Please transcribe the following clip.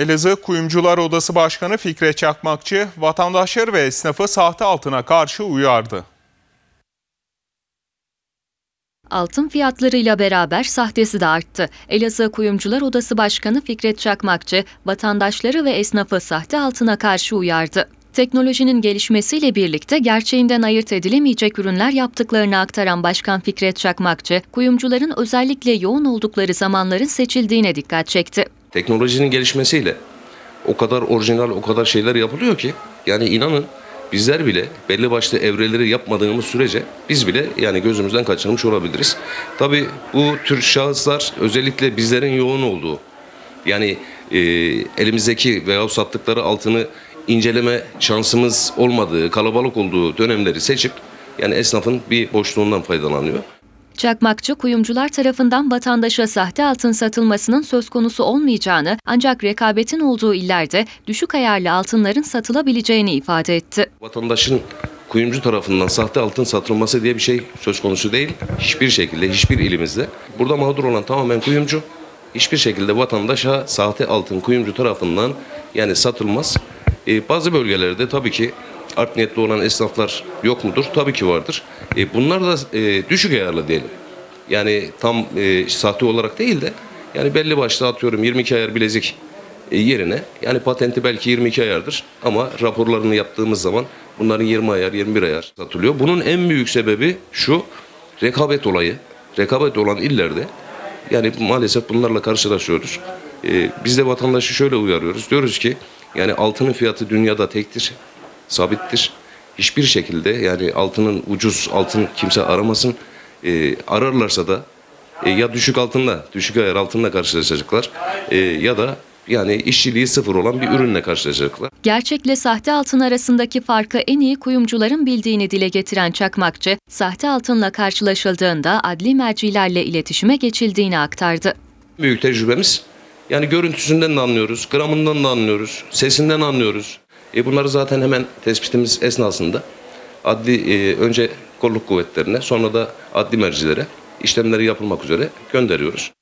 Elazığ Kuyumcular Odası Başkanı Fikret Çakmakçı, vatandaşları ve esnafı sahte altına karşı uyardı. Altın fiyatlarıyla beraber sahtesi de arttı. Elazığ Kuyumcular Odası Başkanı Fikret Çakmakçı, vatandaşları ve esnafı sahte altına karşı uyardı. Teknolojinin gelişmesiyle birlikte gerçeğinden ayırt edilemeyecek ürünler yaptıklarını aktaran Başkan Fikret Çakmakçı, kuyumcuların özellikle yoğun oldukları zamanların seçildiğine dikkat çekti. Teknolojinin gelişmesiyle o kadar orijinal, o kadar şeyler yapılıyor ki yani inanın bizler bile belli başlı evreleri yapmadığımız sürece biz bile yani gözümüzden kaçırmış olabiliriz. Tabii bu tür şahıslar özellikle bizlerin yoğun olduğu yani e, elimizdeki veya sattıkları altını inceleme şansımız olmadığı, kalabalık olduğu dönemleri seçip yani esnafın bir boşluğundan faydalanıyor. Çakmakçı, kuyumcular tarafından vatandaşa sahte altın satılmasının söz konusu olmayacağını ancak rekabetin olduğu illerde düşük ayarlı altınların satılabileceğini ifade etti. Vatandaşın kuyumcu tarafından sahte altın satılması diye bir şey söz konusu değil. Hiçbir şekilde, hiçbir ilimizde. Burada mağdur olan tamamen kuyumcu. Hiçbir şekilde vatandaşa sahte altın kuyumcu tarafından yani satılmaz. Ee, bazı bölgelerde tabii ki art niyetli olan esnaflar yok mudur? Tabii ki vardır. E, bunlar da e, düşük ayarlı diyelim. Yani tam e, sahte olarak değil de yani belli başlı atıyorum 22 ayar bilezik e, yerine yani patenti belki 22 ayardır ama raporlarını yaptığımız zaman bunların 20 ayar 21 ayar satılıyor. Bunun en büyük sebebi şu rekabet olayı. Rekabet olan illerde yani maalesef bunlarla karşılaşıyoruz. E, biz de vatandaşı şöyle uyarıyoruz. Diyoruz ki yani altının fiyatı dünyada tektir, sabittir. Hiçbir şekilde yani altının ucuz altın kimse aramasın. E, ararlarsa da e, ya düşük altınla, düşük ayar altınla karşılaşacaklar e, ya da yani işçiliği sıfır olan bir ürünle karşılaşacaklar. Gerçekle sahte altın arasındaki farkı en iyi kuyumcuların bildiğini dile getiren Çakmakçı, sahte altınla karşılaşıldığında adli mercilerle iletişime geçildiğini aktardı. Büyük tecrübemiz yani görüntüsünden de anlıyoruz, gramından da anlıyoruz, sesinden anlıyoruz. E bunları zaten hemen tespitimiz esnasında adli e, önce kolluk kuvvetlerine sonra da adli mercilere işlemleri yapılmak üzere gönderiyoruz.